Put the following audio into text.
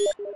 you